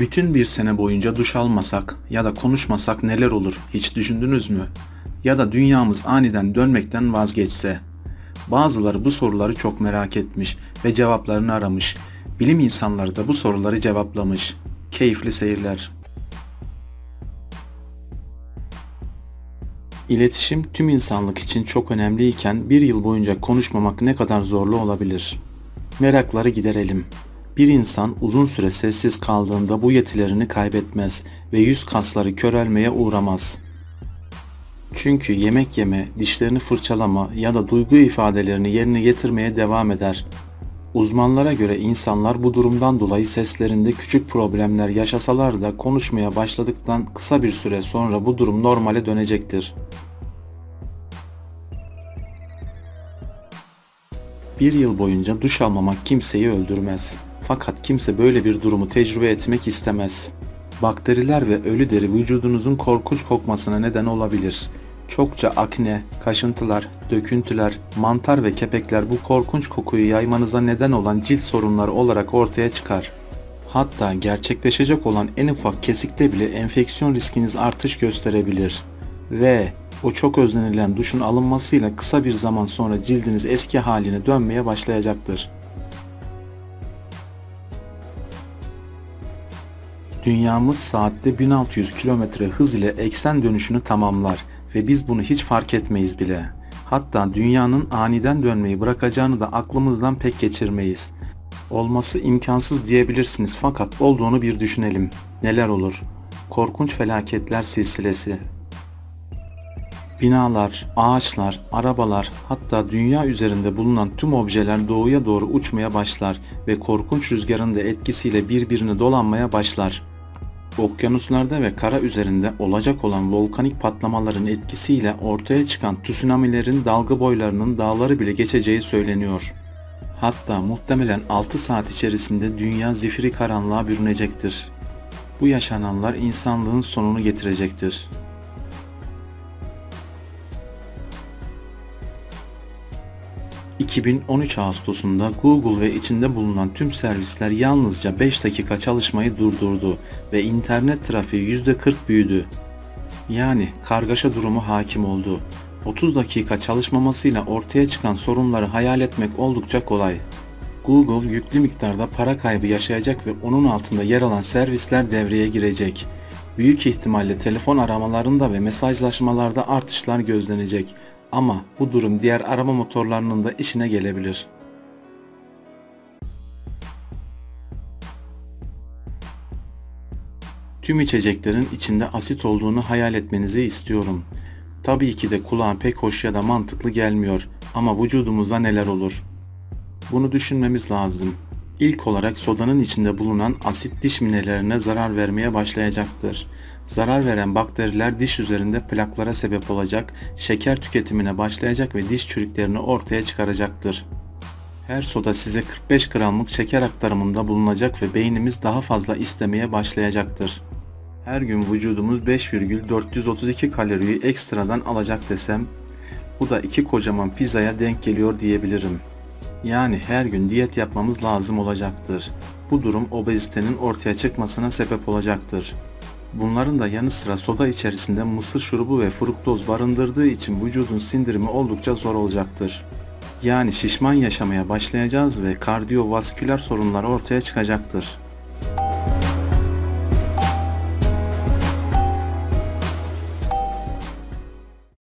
Bütün bir sene boyunca duş almasak ya da konuşmasak neler olur hiç düşündünüz mü? Ya da dünyamız aniden dönmekten vazgeçse? Bazıları bu soruları çok merak etmiş ve cevaplarını aramış. Bilim insanları da bu soruları cevaplamış. Keyifli seyirler. İletişim tüm insanlık için çok önemliyken bir yıl boyunca konuşmamak ne kadar zorlu olabilir? Merakları giderelim. Bir insan uzun süre sessiz kaldığında bu yetilerini kaybetmez ve yüz kasları körelmeye uğramaz. Çünkü yemek yeme, dişlerini fırçalama ya da duygu ifadelerini yerine getirmeye devam eder. Uzmanlara göre insanlar bu durumdan dolayı seslerinde küçük problemler yaşasalar da konuşmaya başladıktan kısa bir süre sonra bu durum normale dönecektir. Bir yıl boyunca duş almamak kimseyi öldürmez. Fakat kimse böyle bir durumu tecrübe etmek istemez. Bakteriler ve ölü deri vücudunuzun korkunç kokmasına neden olabilir. Çokça akne, kaşıntılar, döküntüler, mantar ve kepekler bu korkunç kokuyu yaymanıza neden olan cilt sorunları olarak ortaya çıkar. Hatta gerçekleşecek olan en ufak kesikte bile enfeksiyon riskiniz artış gösterebilir. Ve o çok özlenilen duşun alınmasıyla kısa bir zaman sonra cildiniz eski haline dönmeye başlayacaktır. Dünyamız saatte 1600 km hız ile eksen dönüşünü tamamlar ve biz bunu hiç fark etmeyiz bile. Hatta dünyanın aniden dönmeyi bırakacağını da aklımızdan pek geçirmeyiz. Olması imkansız diyebilirsiniz fakat olduğunu bir düşünelim. Neler olur? Korkunç felaketler silsilesi. Binalar, ağaçlar, arabalar hatta dünya üzerinde bulunan tüm objeler doğuya doğru uçmaya başlar ve korkunç rüzgarın da etkisiyle birbirini dolanmaya başlar. Okyanuslarda ve kara üzerinde olacak olan volkanik patlamaların etkisiyle ortaya çıkan tsunamilerin dalga boylarının dağları bile geçeceği söyleniyor. Hatta muhtemelen 6 saat içerisinde dünya zifiri karanlığa bürünecektir. Bu yaşananlar insanlığın sonunu getirecektir. 2013 Ağustos'unda Google ve içinde bulunan tüm servisler yalnızca 5 dakika çalışmayı durdurdu ve internet trafiği %40 büyüdü. Yani kargaşa durumu hakim oldu. 30 dakika çalışmamasıyla ortaya çıkan sorunları hayal etmek oldukça kolay. Google yüklü miktarda para kaybı yaşayacak ve onun altında yer alan servisler devreye girecek. Büyük ihtimalle telefon aramalarında ve mesajlaşmalarda artışlar gözlenecek. Ama bu durum diğer arama motorlarının da işine gelebilir. Tüm içeceklerin içinde asit olduğunu hayal etmenizi istiyorum. Tabii ki de kulağa pek hoş ya da mantıklı gelmiyor ama vücudumuza neler olur? Bunu düşünmemiz lazım. İlk olarak sodanın içinde bulunan asit diş minelerine zarar vermeye başlayacaktır. Zarar veren bakteriler diş üzerinde plaklara sebep olacak, şeker tüketimine başlayacak ve diş çürüklerini ortaya çıkaracaktır. Her soda size 45 gramlık şeker aktarımında bulunacak ve beynimiz daha fazla istemeye başlayacaktır. Her gün vücudumuz 5,432 kaloriyi ekstradan alacak desem, bu da iki kocaman pizzaya denk geliyor diyebilirim. Yani her gün diyet yapmamız lazım olacaktır. Bu durum obezitenin ortaya çıkmasına sebep olacaktır. Bunların da yanı sıra soda içerisinde mısır şurubu ve fruktoz barındırdığı için vücudun sindirimi oldukça zor olacaktır. Yani şişman yaşamaya başlayacağız ve kardiyovasküler sorunlar ortaya çıkacaktır.